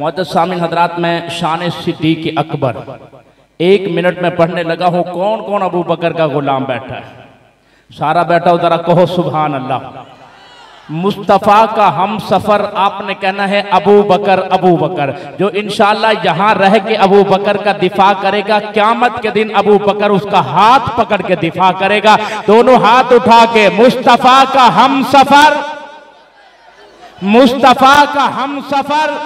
मोहत सामिन हजरात में शान सिद्दीक अकबर। एक मिनट में पढ़ने लगा हूँ कौन कौन अबू बकर का गुलाम बैठा है? सारा बैठा उधर कहो सुबहान अल्लाह। मुस्तफ़ा का हम सफ़र, आपने कहना है अबू बकर अबू बकर। जो इनशाला यहाँ रह के अबू बकर का दिफा करेगा, क्यामत के दिन अबू बकर उसका हाथ पकड़ के दिफा करेगा। दोनों हाथ उठा के, मुस्तफ़ा का हम सफ़र, मुस्तफ़ा का हम सफ़र।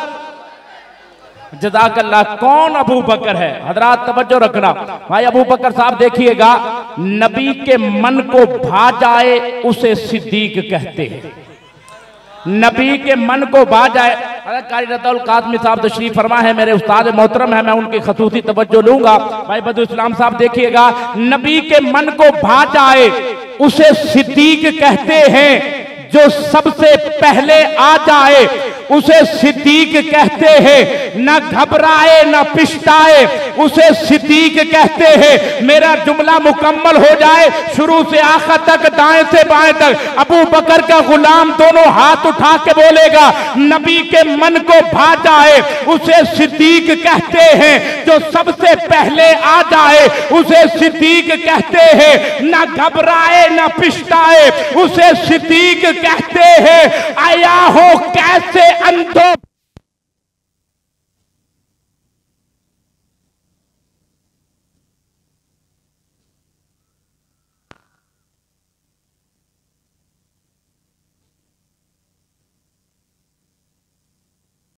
जदाकल्ला कौन अबू बकर है? हजरात, तवज्जो रखना। भाई अबू बकर साहब, देखिएगा, नबी के मन को भा जाए उसे सिद्दीक कहते हैं। नबी के मन को भा जाए कारी रतुल साहब तशरीफ़ फरमा है, मेरे उस्ताद मोहतरम है, मैं उनकी खसूसी तवज्जो लूँगा। भाई बदू इस्लाम साहब देखिएगा, नबी के मन को भा जाए उसे सिद्दीक कहते हैं। जो सबसे पहले आ जाए, उसे सिद्दीक कहते हैं। न घबराए, न पिछताए, उसे सिद्दीक कहते हैं, मेरा जुमला मुकम्मल हो जाए, शुरू से आखिर तक, दाएँ से बाएँ तक। अबू बकर का गुलाम दोनों हाथ उठा के बोलेगा, नबी के मन को भा जाए, उसे सिद्दीक कहते हैं। जो सबसे पहले आ जाए, उसे सिद्दीक कहते हैं। न घबराए, न पिछताए, उसे सिद्दीक कहते हैं आया हो कैसे अंधों